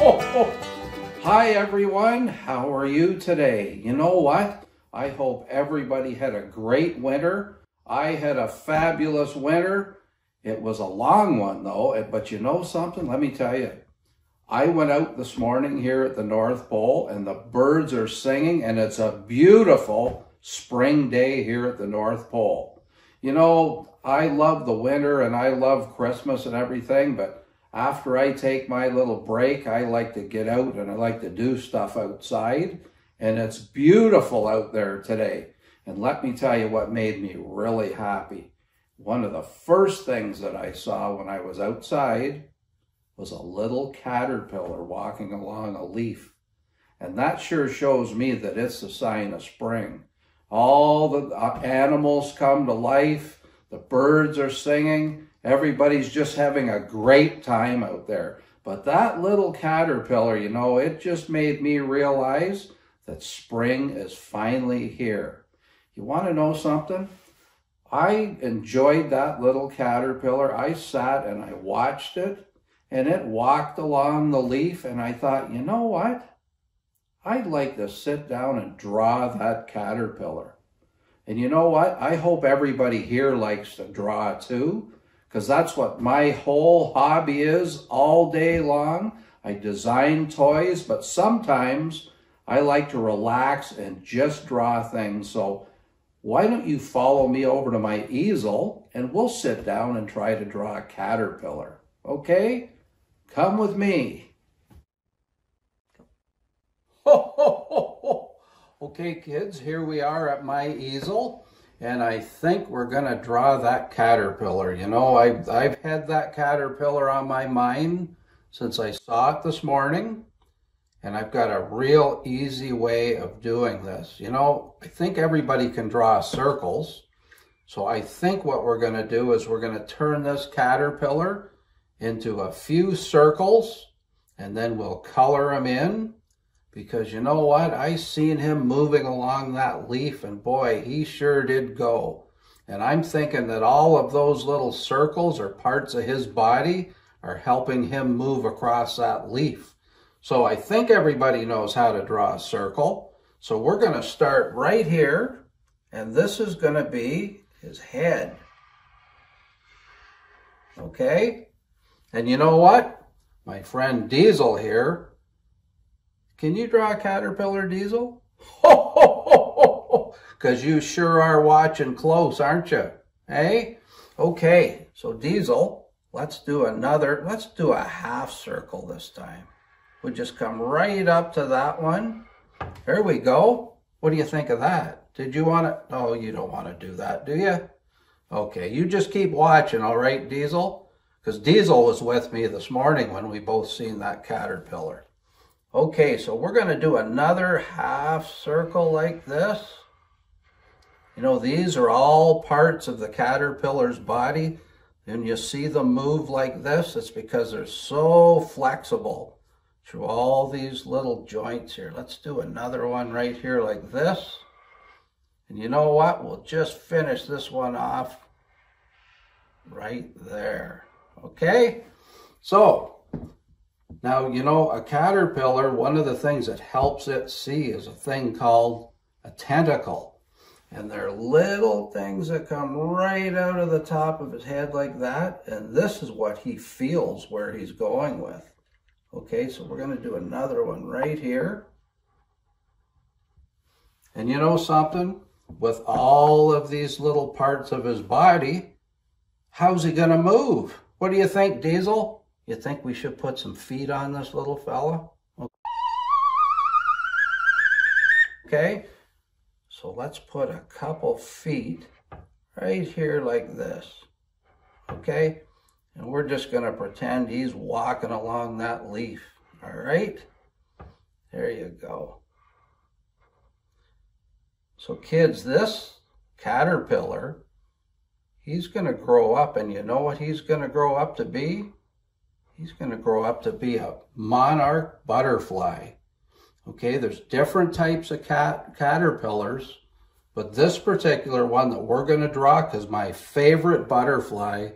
Hi everyone, how are you today? You know what? I hope everybody had a great winter. I had a fabulous winter. It was a long one though, eh, but you know something? Let me tell you. I went out this morning here at the North Pole and the birds are singing and it's a beautiful spring day here at the North Pole. You know, I love the winter and I love Christmas and everything, but after I take my little break, I like to get out and I like to do stuff outside. And it's beautiful out there today. And let me tell you what made me really happy. One of the first things that I saw when I was outside was a little caterpillar walking along a leaf. And that sure shows me that it's a sign of spring. All the uh, animals come to life, the birds are singing, everybody's just having a great time out there. But that little caterpillar, you know, it just made me realize that spring is finally here. You want to know something? I enjoyed that little caterpillar. I sat and I watched it and it walked along the leaf and I thought, you know what? I'd like to sit down and draw that caterpillar. And you know what? I hope everybody here likes to draw too, because that's what my whole hobby is all day long. I design toys, but sometimes I like to relax and just draw things. So why don't you follow me over to my easel and we'll sit down and try to draw a caterpillar. Okay? Come with me. okay, kids, here we are at my easel. And I think we're going to draw that caterpillar. You know, I've, I've had that caterpillar on my mind since I saw it this morning. And I've got a real easy way of doing this. You know, I think everybody can draw circles. So I think what we're going to do is we're going to turn this caterpillar into a few circles and then we'll color them in because you know what? I seen him moving along that leaf and boy, he sure did go. And I'm thinking that all of those little circles or parts of his body are helping him move across that leaf. So I think everybody knows how to draw a circle. So we're going to start right here and this is going to be his head. Okay? And you know what? My friend Diesel here can you draw a caterpillar, Diesel? Because you sure are watching close, aren't you? Hey? Okay, so Diesel, let's do another, let's do a half circle this time. We'll just come right up to that one. There we go. What do you think of that? Did you want to, oh, you don't want to do that, do you? Okay, you just keep watching, all right, Diesel? Because Diesel was with me this morning when we both seen that caterpillar. Okay, so we're going to do another half circle like this. You know, these are all parts of the caterpillar's body. And you see them move like this, it's because they're so flexible through all these little joints here. Let's do another one right here like this. And you know what? We'll just finish this one off right there. Okay? So, now, you know, a caterpillar, one of the things that helps it see is a thing called a tentacle. And they're little things that come right out of the top of his head like that. And this is what he feels where he's going with. Okay, so we're going to do another one right here. And you know something? With all of these little parts of his body, how's he going to move? What do you think, Diesel? You think we should put some feet on this little fella? Okay, so let's put a couple feet right here like this. Okay, and we're just going to pretend he's walking along that leaf. All right, there you go. So kids, this caterpillar, he's going to grow up, and you know what he's going to grow up to be? He's going to grow up to be a monarch butterfly. Okay, there's different types of cat caterpillars, but this particular one that we're going to draw, because my favorite butterfly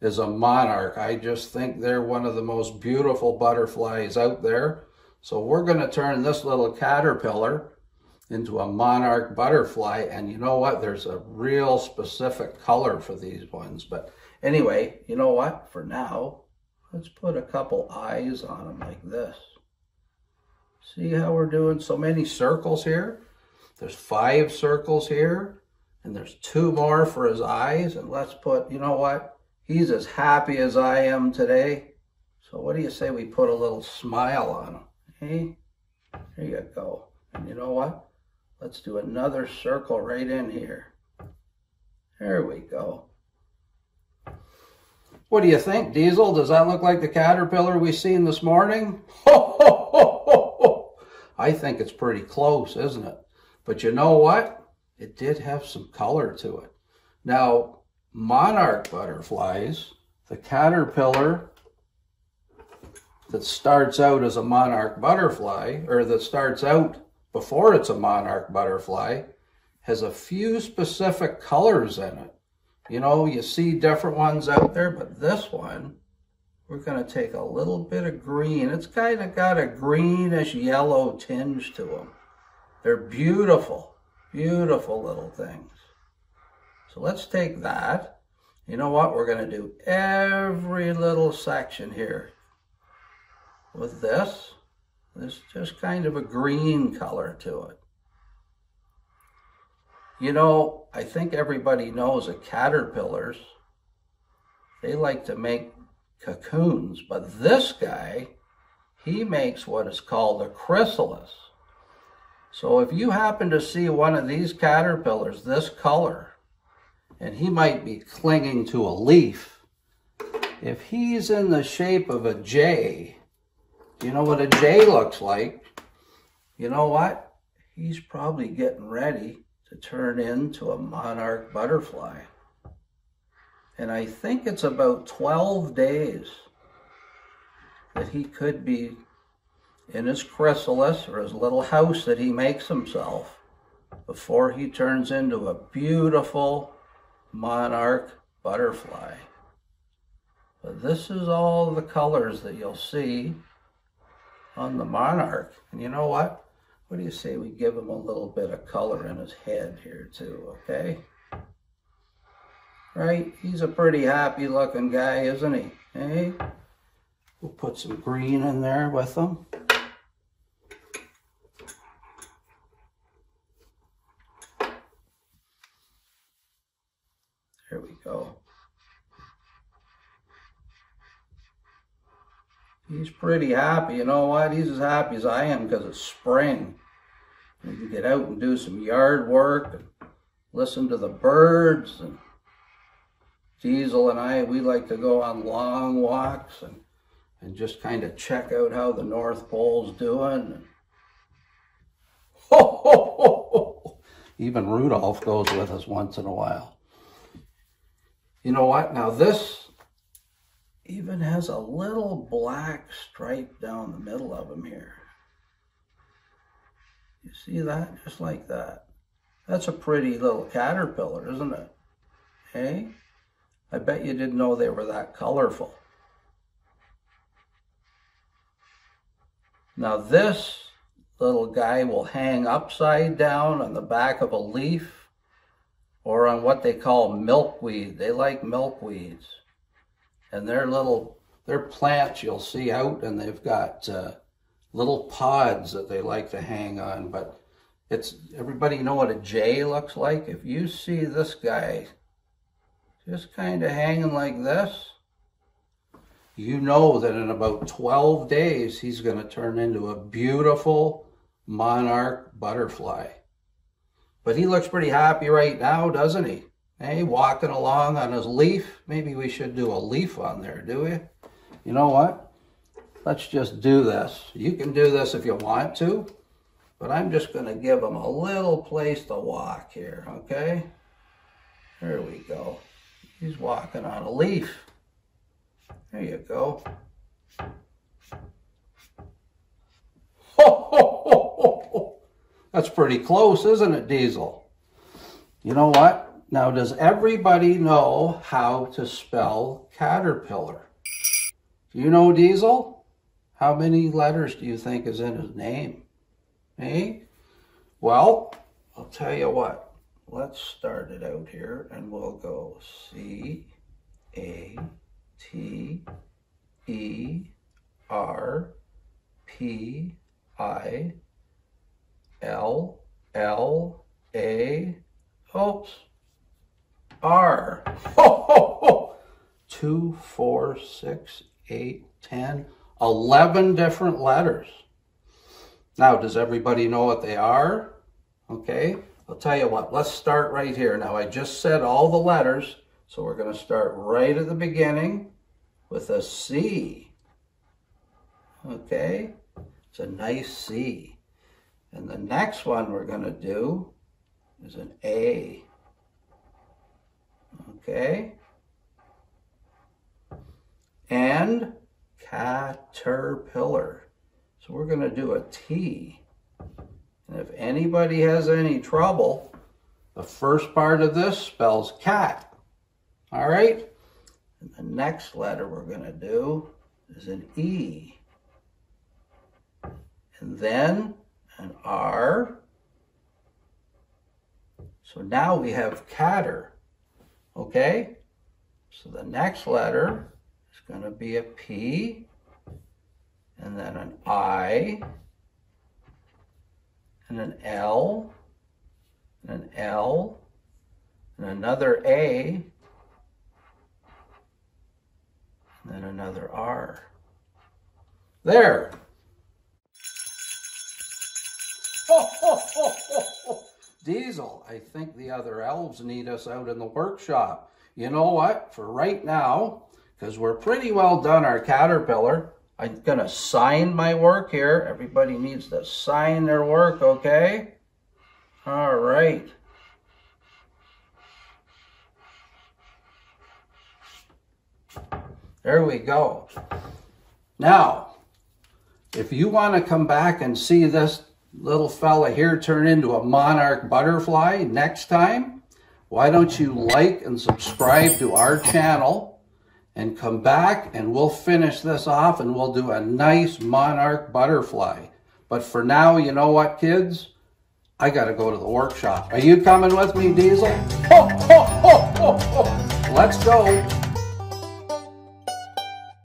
is a monarch. I just think they're one of the most beautiful butterflies out there. So we're going to turn this little caterpillar into a monarch butterfly. And you know what? There's a real specific color for these ones. But anyway, you know what? For now, let's put a couple eyes on them like this. See how we're doing so many circles here? There's five circles here, and there's two more for his eyes. And let's put, you know what? He's as happy as I am today. So what do you say we put a little smile on him? Hey, eh? there you go. And you know what? Let's do another circle right in here. There we go. What do you think, Diesel? Does that look like the caterpillar we seen this morning? Ho, ho, ho, ho, ho. I think it's pretty close, isn't it? But you know what? It did have some color to it. Now, monarch butterflies, the caterpillar that starts out as a monarch butterfly, or that starts out before it's a monarch butterfly, has a few specific colors in it. You know, you see different ones out there, but this one, we're going to take a little bit of green. It's kind of got a greenish yellow tinge to them. They're beautiful, beautiful little things. So let's take that. You know what? We're going to do every little section here with this. There's just kind of a green color to it. You know, I think everybody knows that caterpillars, they like to make cocoons, but this guy, he makes what is called a chrysalis. So if you happen to see one of these caterpillars this color, and he might be clinging to a leaf, if he's in the shape of a J, you know what a J looks like? You know what? He's probably getting ready to turn into a monarch butterfly. And I think it's about 12 days that he could be in his chrysalis or his little house that he makes himself before he turns into a beautiful monarch butterfly. But this is all the colors that you'll see on the monarch. And you know what? What do you say we give him a little bit of color in his head here too, okay? Right? He's a pretty happy looking guy, isn't he? Hey? We'll put some green in there with him. There we go. He's pretty happy. You know what? He's as happy as I am because it's spring. We can get out and do some yard work and listen to the birds. And Diesel and I, we like to go on long walks and, and just kind of check out how the North Pole's doing. Ho, ho, ho, ho. Even Rudolph goes with us once in a while. You know what? Now this even has a little black stripe down the middle of him here. You see that? Just like that. That's a pretty little caterpillar, isn't it? Hey? I bet you didn't know they were that colorful. Now this little guy will hang upside down on the back of a leaf or on what they call milkweed. They like milkweeds and they're little, they're plants you'll see out and they've got uh, little pods that they like to hang on, but it's, everybody know what a jay looks like? If you see this guy just kind of hanging like this, you know that in about 12 days, he's going to turn into a beautiful monarch butterfly. But he looks pretty happy right now, doesn't he? Hey, walking along on his leaf. Maybe we should do a leaf on there, do we? You know what? Let's just do this. You can do this if you want to, but I'm just going to give him a little place to walk here, okay? There we go. He's walking on a leaf. There you go. That's pretty close, isn't it, Diesel? You know what? Now, does everybody know how to spell caterpillar? Do you know Diesel? How many letters do you think is in his name? Eh? Well, I'll tell you what. Let's start it out here and we'll go C A T E R P I L L A oops R. Ho, ho, ho. two four six eight ten eleven different letters. Now does everybody know what they are? Okay I'll tell you what let's start right here. Now I just said all the letters so we're going to start right at the beginning with a C. Okay it's a nice C. And the next one we're going to do is an A. Okay? And caterpillar. So we're going to do a T. And if anybody has any trouble, the first part of this spells cat. All right? And the next letter we're going to do is an E. And then an R. So now we have catter, okay? So the next letter is going to be a P, and then an I, and an L, and an L, and another A, and then another R. There. Diesel, I think the other elves need us out in the workshop. You know what? For right now, because we're pretty well done our caterpillar, I'm going to sign my work here. Everybody needs to sign their work, okay? All right. There we go. Now, if you want to come back and see this little fella here turn into a monarch butterfly next time, why don't you like and subscribe to our channel and come back and we'll finish this off and we'll do a nice monarch butterfly. But for now, you know what, kids? I got to go to the workshop. Are you coming with me, Diesel? Ho, ho, ho, Let's go.